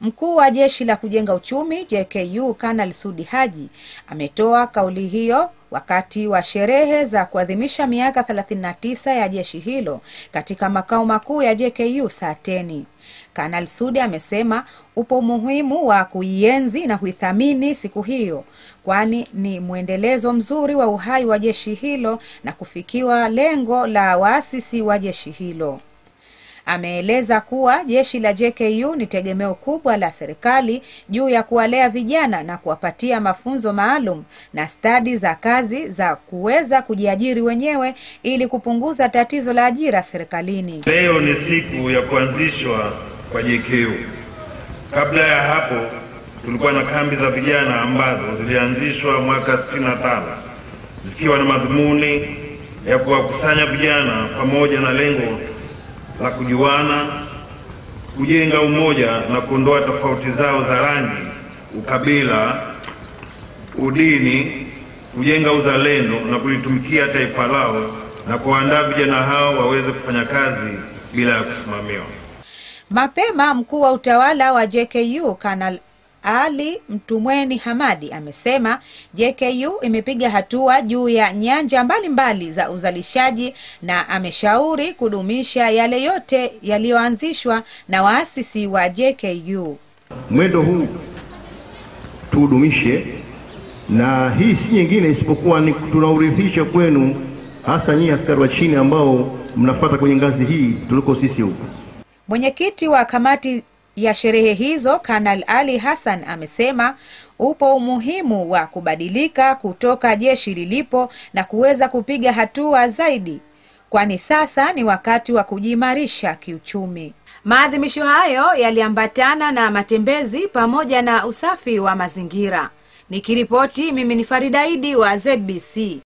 Mkuu wa jeshi la kujenga uchumi JKU Kanali Sudi Haji ametoa kauli hiyo wakati wa sherehe za kuadhimisha miaka 39 ya jeshi hilo katika makao makuu ya JKU Sateni. kanal Sudi amesema upo umuhimu wa kuienzi na kuithamini siku hiyo kwani ni mwendelezo mzuri wa uhai wa jeshi hilo na kufikiwa lengo la waasisi wa jeshi hilo. Ameeleza kuwa jeshi la JKU ni tegemeo kubwa la serikali juu ya kuwalea vijana na kuwapatia mafunzo maalum na stadi za kazi za kuweza kujiajiri wenyewe ili kupunguza tatizo la ajira serikalini. Leo ni siku ya kuanzishwa kwa JKU. Kabla ya hapo tulikuwa na kambi za vijana ambazo zilianzishwa mwaka 65 zikiwa na madhumuni ya kuwakusanya vijana pamoja na lengo la kujuana, kujenga umoja na kuondoa tofauti zao za rangi, ukabila, udini, kujenga uzalendo na kulitumikia taifa lao na kuandaa vijana hao waweze kufanya kazi bila ya kusimamiwa. Mapema mkuu wa utawala wa JKU Kanal ali Mtumweni Hamadi amesema JKU imepiga hatua juu ya nyanja mbalimbali mbali za uzalishaji na ameshauri kudumisha yale yote yaliyoanzishwa na waasisi wa JKU. Mwendo huu tuudumishe, na hii si nyingine isipokuwa ni tunaurithisha kwenu, hasa nyinyi askari wa chini ambao mnafuata kwenye ngazi hii tuliko sisi huku. Mwenyekiti wa kamati ya sherehe hizo Kanal Ali Hassan amesema upo umuhimu wa kubadilika kutoka jeshi lilipo na kuweza kupiga hatua zaidi, kwani sasa ni wakati wa kujiimarisha kiuchumi. Maadhimisho hayo yaliambatana na matembezi pamoja na usafi wa mazingira. Nikiripoti mimi ni Faridaidi wa ZBC.